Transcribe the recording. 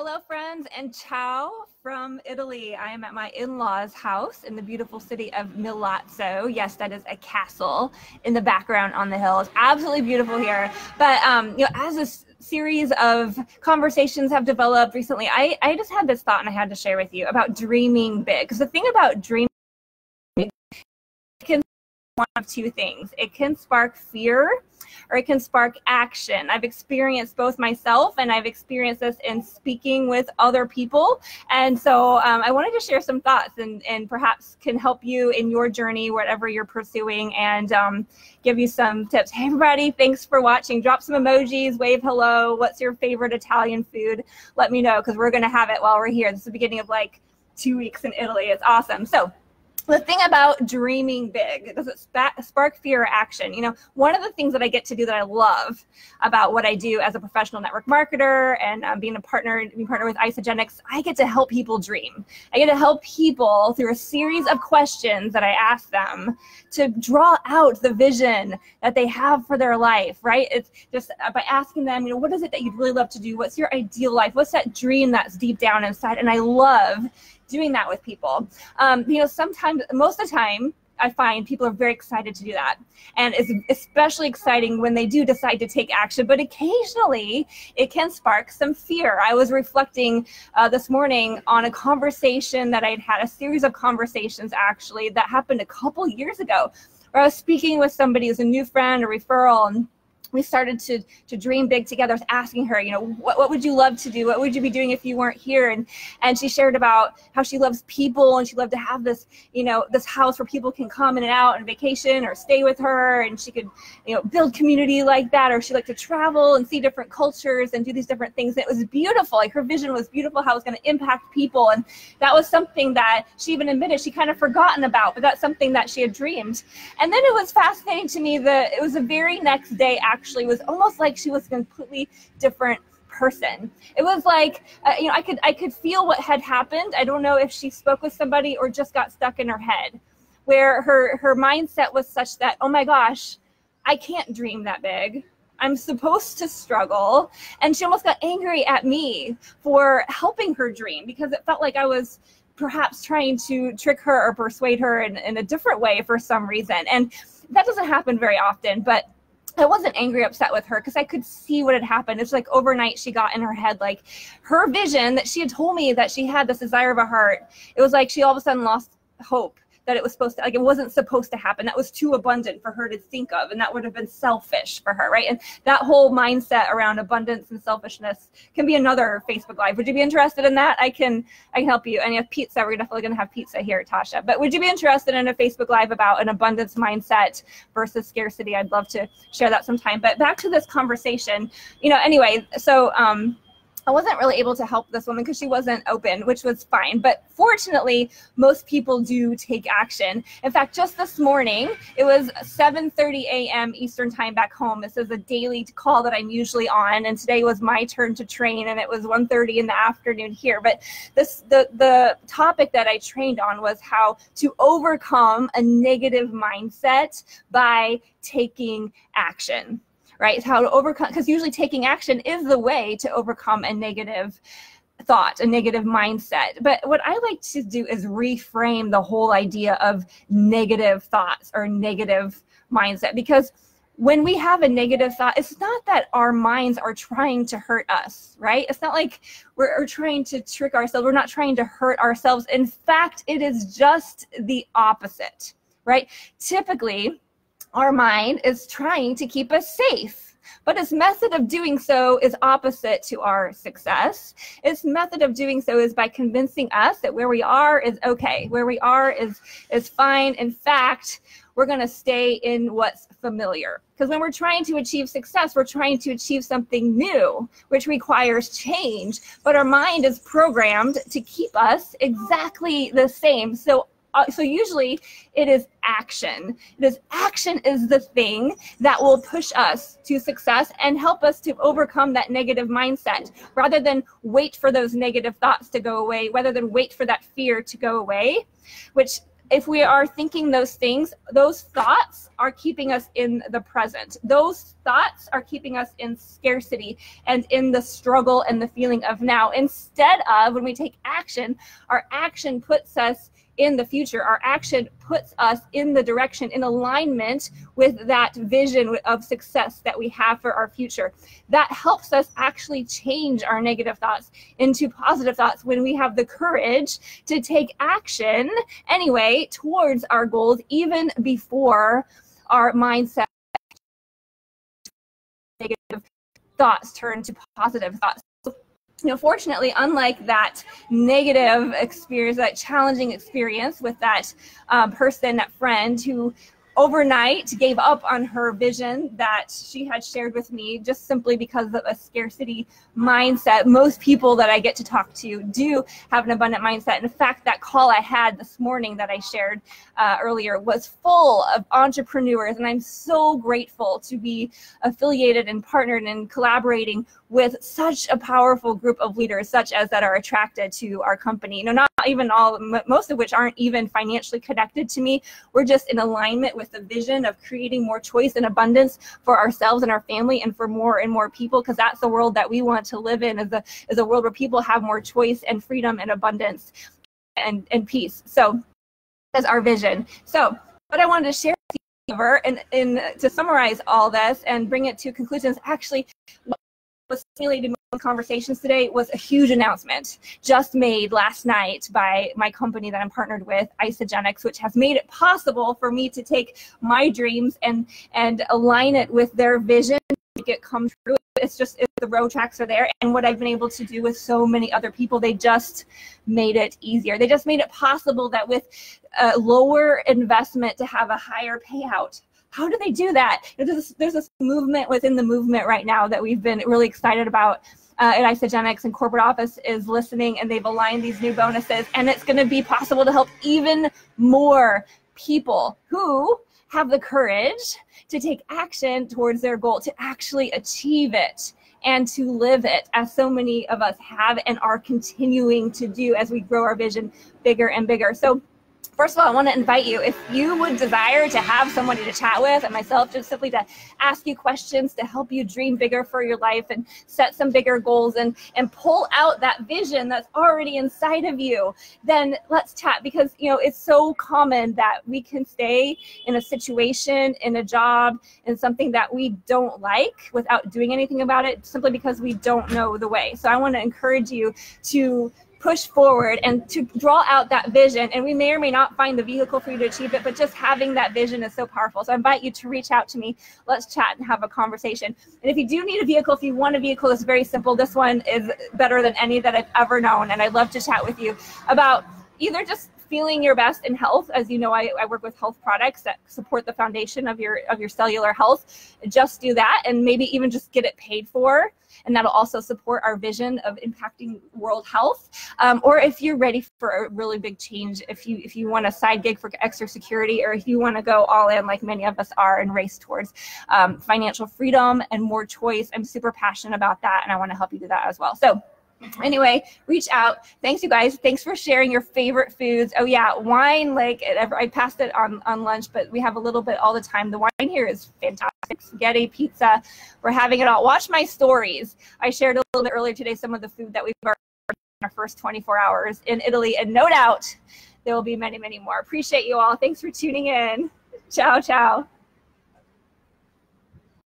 Hello, friends, and ciao from Italy. I am at my in law's house in the beautiful city of Milazzo. Yes, that is a castle in the background on the hill. It's absolutely beautiful here. But, um, you know, as a series of conversations have developed recently, I, I just had this thought and I had to share with you about dreaming big. Because the thing about dreaming one of two things it can spark fear or it can spark action. I've experienced both myself and I've experienced this in speaking with other people. And so um, I wanted to share some thoughts and, and perhaps can help you in your journey, whatever you're pursuing, and um, give you some tips. Hey, everybody, thanks for watching. Drop some emojis, wave hello. What's your favorite Italian food? Let me know because we're going to have it while we're here. This is the beginning of like two weeks in Italy. It's awesome. So, the thing about dreaming big does it spark fear or action you know one of the things that i get to do that i love about what i do as a professional network marketer and um, being a partner being partner with isagenix i get to help people dream. I get to help people through a series of questions that i ask them to draw out the vision that they have for their life right? It's just uh, by asking them you know what is it that you'd really love to do? What's your ideal life? What's that dream that's deep down inside? And i love doing that with people. Um, you know, sometimes, most of the time, I find people are very excited to do that. And it's especially exciting when they do decide to take action, but occasionally it can spark some fear. I was reflecting uh, this morning on a conversation that I'd had, a series of conversations actually, that happened a couple years ago, where I was speaking with somebody who's a new friend, a referral, and we started to to dream big together. Was asking her, you know, what, what would you love to do? What would you be doing if you weren't here? And and she shared about how she loves people and she loved to have this, you know, this house where people can come in and out and vacation or stay with her and she could, you know, build community like that. Or she liked to travel and see different cultures and do these different things. And it was beautiful. Like her vision was beautiful, how it was going to impact people. And that was something that she even admitted she kind of forgotten about, but that's something that she had dreamed. And then it was fascinating to me that it was the very next day actually was almost like she was a completely different person. It was like, uh, you know, I could I could feel what had happened. I don't know if she spoke with somebody or just got stuck in her head, where her her mindset was such that, oh my gosh, I can't dream that big. I'm supposed to struggle. And she almost got angry at me for helping her dream because it felt like I was perhaps trying to trick her or persuade her in, in a different way for some reason. And that doesn't happen very often, but I wasn't angry, upset with her because I could see what had happened. It's like overnight she got in her head like her vision that she had told me that she had this desire of a heart. It was like she all of a sudden lost hope that it was supposed to like it wasn't supposed to happen. That was too abundant for her to think of and that would have been selfish for her right? And that whole mindset around abundance and selfishness can be another facebook live. Would you be interested in that? I can i can help you. And you have pizza. We're definitely going to have pizza here tasha. But would you be interested in a facebook live about an abundance mindset versus scarcity? I'd love to share that sometime. But back to this conversation you know anyway so um I wasn't really able to help this woman because she wasn't open, which was fine. But fortunately, most people do take action. In fact, just this morning, it was 7:30 a.m. Eastern time back home. This is a daily call that I'm usually on, and today was my turn to train, and it was 1:30 in the afternoon here. But this the the topic that I trained on was how to overcome a negative mindset by taking action right? How to overcome, because usually taking action is the way to overcome a negative thought, a negative mindset. But what I like to do is reframe the whole idea of negative thoughts or negative mindset because when we have a negative thought, it's not that our minds are trying to hurt us, right? It's not like we're, we're, trying to trick ourselves. We're not trying to hurt ourselves. In fact, it is just the opposite, right? Typically, our mind is trying to keep us safe. But its method of doing so is opposite to our success. Its method of doing so is by convincing us that where we are is okay, where we are is is fine. In fact, we're going to stay in what's familiar. Because when we're trying to achieve success, we're trying to achieve something new, which requires change. But our mind is programmed to keep us exactly the same. So Uh, so usually it is action. This action is the thing that will push us to success and help us to overcome that negative mindset rather than wait for those negative thoughts to go away, rather than wait for that fear to go away, which if we are thinking those things, those thoughts are keeping us in the present. Those thoughts are keeping us in scarcity and in the struggle and the feeling of now. Instead of when we take action, our action puts us in the future. Our action puts us in the direction, in alignment with that vision of success that we have for our future. That helps us actually change our negative thoughts into positive thoughts when we have the courage to take action anyway towards our goals, even before our mindset negative thoughts turn to positive thoughts you know, fortunately, unlike that negative experience, that challenging experience with that um, person, that friend who overnight gave up on her vision that she had shared with me just simply because of a scarcity mindset. Most people that I get to talk to do have an abundant mindset. In fact, that call I had this morning that I shared uh, earlier was full of entrepreneurs, and I'm so grateful to be affiliated and partnered and collaborating with such a powerful group of leaders, such as that are attracted to our company. You know, not even all, most of which aren't even financially connected to me. We're just in alignment with the vision of creating more choice and abundance for ourselves and our family and for more and more people, because that's the world that we want to live in is a, is a world where people have more choice and freedom and abundance and, and peace. So that's our vision. So what I wanted to share and, and to summarize all this and bring it to conclusions, actually, was stimulated conversations today was a huge announcement just made last night by my company that I'm partnered with, Isagenix, which has made it possible for me to take my dreams and and align it with their vision, to make it come true. It's just it's, the road tracks are there, and what I've been able to do with so many other people, they just made it easier. They just made it possible that with a lower investment to have a higher payout how do they do that? There's this, there's this movement within the movement right now that we've been really excited about. Uh, at Isagenix and corporate office is listening and they've aligned these new bonuses and it's going to be possible to help even more people who have the courage to take action towards their goal to actually achieve it and to live it as so many of us have and are continuing to do as we grow our vision bigger and bigger so First of all, I want to invite you, if you would desire to have somebody to chat with and myself, just simply to ask you questions to help you dream bigger for your life and set some bigger goals and, and pull out that vision that's already inside of you, then let's chat because, you know, it's so common that we can stay in a situation, in a job, in something that we don't like without doing anything about it simply because we don't know the way. So I want to encourage you to push forward and to draw out that vision. And we may or may not find the vehicle for you to achieve it, but just having that vision is so powerful. So I invite you to reach out to me. Let's chat and have a conversation. And if you do need a vehicle, if you want a vehicle, it's very simple. This one is better than any that I've ever known. And I'd love to chat with you about either just feeling your best in health as you know I, I work with health products that support the foundation of your of your cellular health just do that and maybe even just get it paid for and that'll also support our vision of impacting world health. Um, or if you're ready for a really big change, if you if you want a side gig for extra security, or if you want to go all in like many of us are and race towards um, financial freedom and more choice, I'm super passionate about that, and I want to help you do that as well. So anyway reach out. Thanks you guys. Thanks for sharing your favorite foods. Oh yeah wine like i passed it on on lunch but we have a little bit all the time. The wine here is fantastic. Spaghetti pizza we're having it all. Watch my stories. I shared a little bit earlier today some of the food that we've in our first 24 hours in italy and no doubt there will be many many more. Appreciate you all. Thanks for tuning in. Ciao ciao